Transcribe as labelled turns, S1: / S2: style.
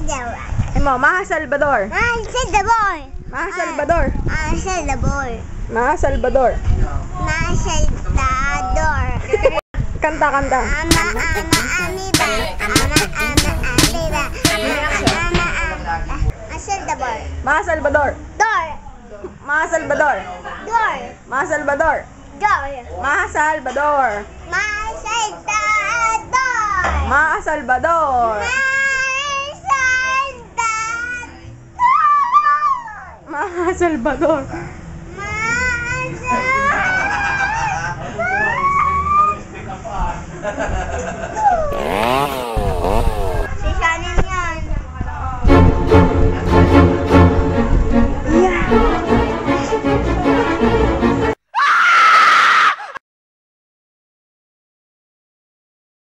S1: Imo, Maha Salvador. Maha Salvador.
S2: The boy.
S1: Maha Salvador.
S2: I said the door.
S1: Kanta, kanta.
S2: Ama, ama, amiba. Ama, ama, amiba. Ama, ama, the boy.
S1: Maha Salvador.
S2: Door.
S1: Maha Salvador.
S2: Door.
S1: Maha Salvador.
S2: Door.
S1: Maha Salvador.
S2: I said the door.
S1: Maha Salvador.
S2: Door.
S1: Maha Salvador.